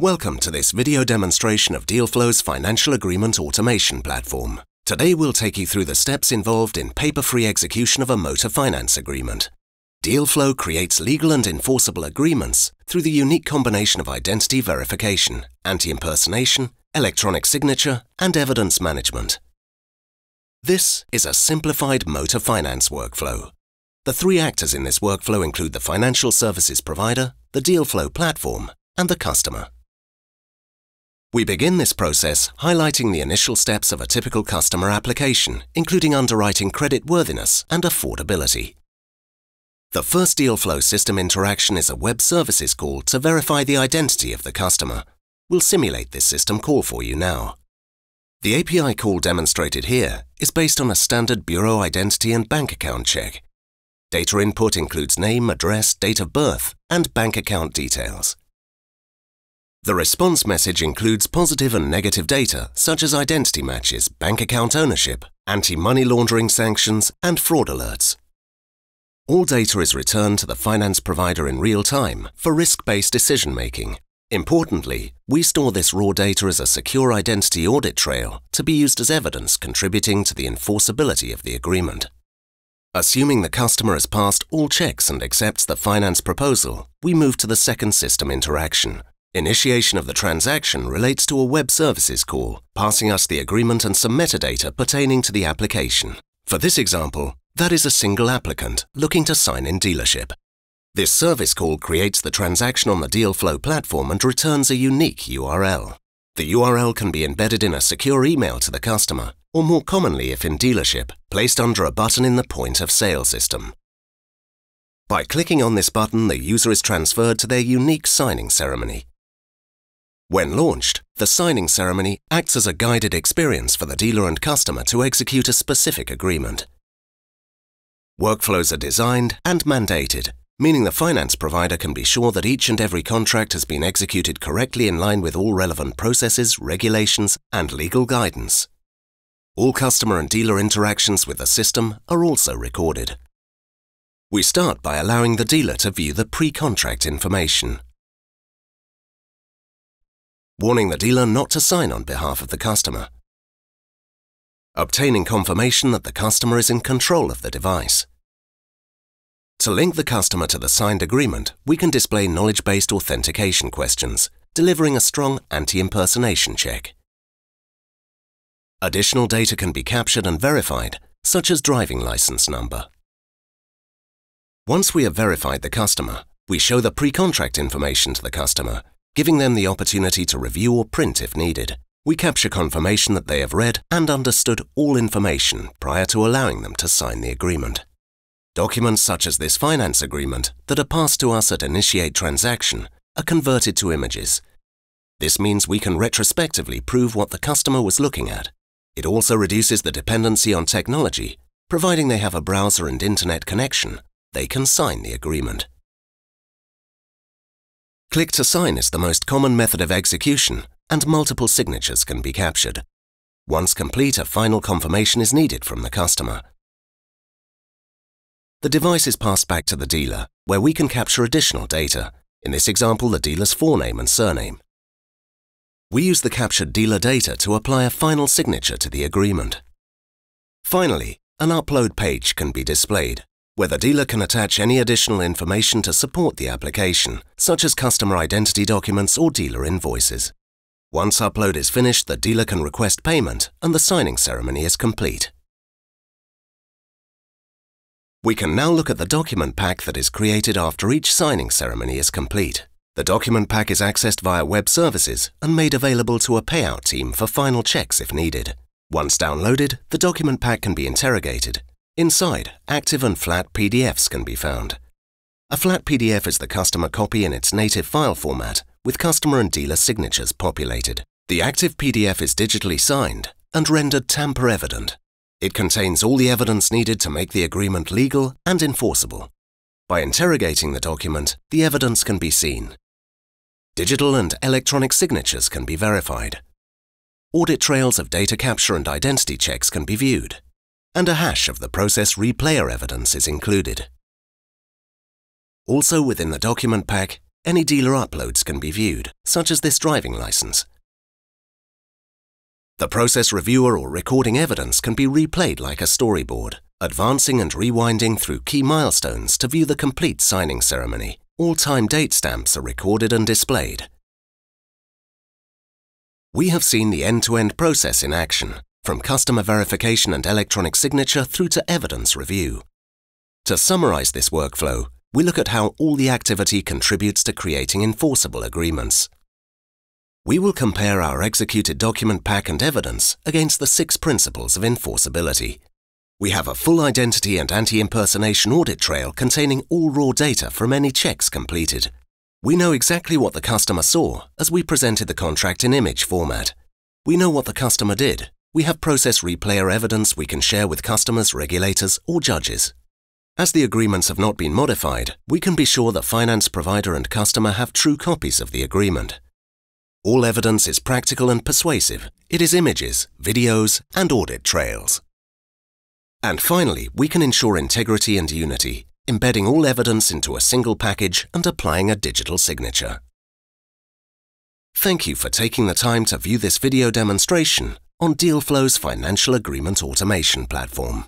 Welcome to this video demonstration of Dealflo's financial agreement automation platform. Today we'll take you through the steps involved in paper-free execution of a motor finance agreement. Dealflo creates legal and enforceable agreements through the unique combination of identity verification, anti-impersonation, electronic signature, and evidence management. This is a simplified motor finance workflow. The three actors in this workflow include the financial services provider, the Dealflo platform, and the customer. We begin this process highlighting the initial steps of a typical customer application, including underwriting creditworthiness and affordability. The first Dealflo system interaction is a web services call to verify the identity of the customer. We'll simulate this system call for you now. The API call demonstrated here is based on a standard bureau identity and bank account check. Data input includes name, address, date of birth, and bank account details. The response message includes positive and negative data such as identity matches, bank account ownership, anti-money laundering sanctions, and fraud alerts. All data is returned to the finance provider in real time for risk-based decision-making. Importantly, we store this raw data as a secure identity audit trail to be used as evidence contributing to the enforceability of the agreement. Assuming the customer has passed all checks and accepts the finance proposal, we move to the second system interaction, Initiation of the transaction relates to a web services call, passing us the agreement and some metadata pertaining to the application. For this example, that is a single applicant looking to sign in dealership. This service call creates the transaction on the Dealflo platform and returns a unique URL. The URL can be embedded in a secure email to the customer, or more commonly if in dealership, placed under a button in the point of sale system. By clicking on this button, the user is transferred to their unique signing ceremony, when launched, the signing ceremony acts as a guided experience for the dealer and customer to execute a specific agreement. Workflows are designed and mandated, meaning the finance provider can be sure that each and every contract has been executed correctly in line with all relevant processes, regulations, and legal guidance. All customer and dealer interactions with the system are also recorded. We start by allowing the dealer to view the pre-contract information warning the dealer not to sign on behalf of the customer. Obtaining confirmation that the customer is in control of the device. To link the customer to the signed agreement, we can display knowledge-based authentication questions, delivering a strong anti-impersonation check. Additional data can be captured and verified, such as driving license number. Once we have verified the customer, we show the pre-contract information to the customer giving them the opportunity to review or print if needed. We capture confirmation that they have read and understood all information prior to allowing them to sign the agreement. Documents such as this finance agreement that are passed to us at Initiate Transaction are converted to images. This means we can retrospectively prove what the customer was looking at. It also reduces the dependency on technology, providing they have a browser and internet connection, they can sign the agreement. Click to sign is the most common method of execution, and multiple signatures can be captured. Once complete, a final confirmation is needed from the customer. The device is passed back to the dealer, where we can capture additional data, in this example the dealer's forename and surname. We use the captured dealer data to apply a final signature to the agreement. Finally, an upload page can be displayed, where the dealer can attach any additional information to support the application, such as customer identity documents or dealer invoices. Once upload is finished, the dealer can request payment and the signing ceremony is complete. We can now look at the document pack that is created after each signing ceremony is complete. The document pack is accessed via web services and made available to a payout team for final checks if needed. Once downloaded, the document pack can be interrogated Inside, active and flat PDFs can be found. A flat PDF is the customer copy in its native file format, with customer and dealer signatures populated. The active PDF is digitally signed and rendered tamper-evident. It contains all the evidence needed to make the agreement legal and enforceable. By interrogating the document, the evidence can be seen. Digital and electronic signatures can be verified. Audit trails of data capture and identity checks can be viewed and a hash of the process replayer evidence is included. Also within the document pack, any dealer uploads can be viewed, such as this driving license. The process reviewer or recording evidence can be replayed like a storyboard, advancing and rewinding through key milestones to view the complete signing ceremony. All time date stamps are recorded and displayed. We have seen the end-to-end process in action, from customer verification and electronic signature through to evidence review. To summarize this workflow, we look at how all the activity contributes to creating enforceable agreements. We will compare our executed document pack and evidence against the six principles of enforceability. We have a full identity and anti-impersonation audit trail containing all raw data from any checks completed. We know exactly what the customer saw as we presented the contract in image format. We know what the customer did. We have process replayer evidence we can share with customers, regulators, or judges. As the agreements have not been modified, we can be sure the finance provider and customer have true copies of the agreement. All evidence is practical and persuasive. It is images, videos, and audit trails. And finally, we can ensure integrity and unity, embedding all evidence into a single package and applying a digital signature. Thank you for taking the time to view this video demonstration on Dealflo's financial agreement automation platform.